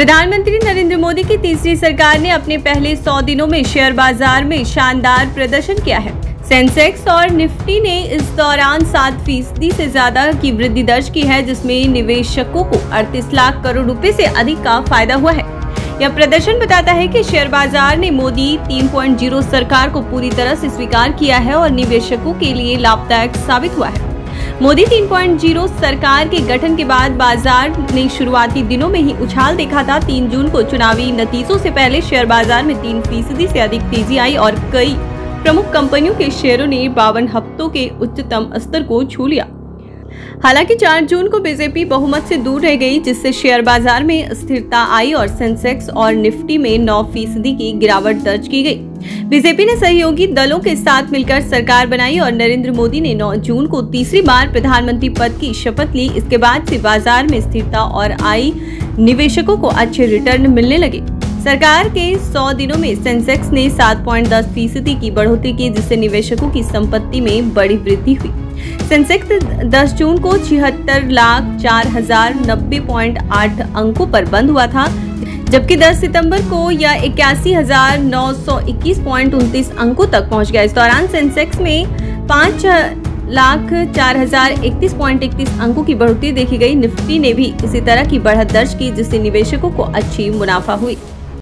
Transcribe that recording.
प्रधानमंत्री नरेंद्र मोदी की तीसरी सरकार ने अपने पहले 100 दिनों में शेयर बाज़ार में शानदार प्रदर्शन किया है। सेंसेक्स और निफ्टी ने इस दौरान सात फ़ीसदी से ज़्यादा की वृद्धि दर्ज की है, जिसमें निवेशकों को 38 लाख करोड़ रुपए से अधिक का फ़ायदा हुआ है। यह प्रदर्शन बताता है कि शेयर बाज़ार ने मोदी 3.0 सरकार को पूरी तरह से स्वीकार किया है और निवेशकों के लिए लाभदायक साबित हुआ है। मोदी 3.0 सरकार के गठन के बाद बाज़ार ने शुरुआती दिनों में ही उछाल देखा था। 3 जून को चुनावी नतीजों से पहले शेयर बाज़ार में तीन फ़ीसदी से अधिक तेज़ी आई और कई प्रमुख कंपनियों के शेयरों ने बावन हफ्तों के उच्चतम स्तर को छू लिया। हालाँकि 4 जून को बीजेपी बहुमत से दूर रह गई, जिससे शेयर बाज़ार में स्थिरता आई और सेंसेक्स और निफ्टी में 9 फ़ीसदी की गिरावट दर्ज की गई। बीजेपी ने सहयोगी दलों के साथ मिलकर सरकार बनाई और नरेंद्र मोदी ने 9 जून को तीसरी बार प्रधानमंत्री पद की शपथ ली। इसके बाद से बाज़ार में स्थिरता और आई निवेशकों को अच्छे रिटर्न मिलने लगे। सरकार के 100 दिनों में सेंसेक्स ने 7.10 फ़ीसदी की बढ़ोतरी की, जिससे निवेशकों की संपत्ति में बड़ी वृद्धि हुई। सेंसेक्स 10 जून को छिहत्तर लाख चार हज़ार नब्बे पॉइंट आठ अंकों पर बंद हुआ था, जबकि 10 सितंबर को यह इक्यासी हज़ार नौ सौ इक्कीस पॉइंट उनतीस अंकों तक पहुँच गया। इस दौरान सेंसेक्स में पाँच लाख चार हज़ार इकतीस पॉइंट इकतीस अंकों की बढ़ोतरी देखी गई। निफ्टी ने भी इसी तरह की बढ़त दर्ज की, जिससे निवेशकों को अच्छी मुनाफा हुई।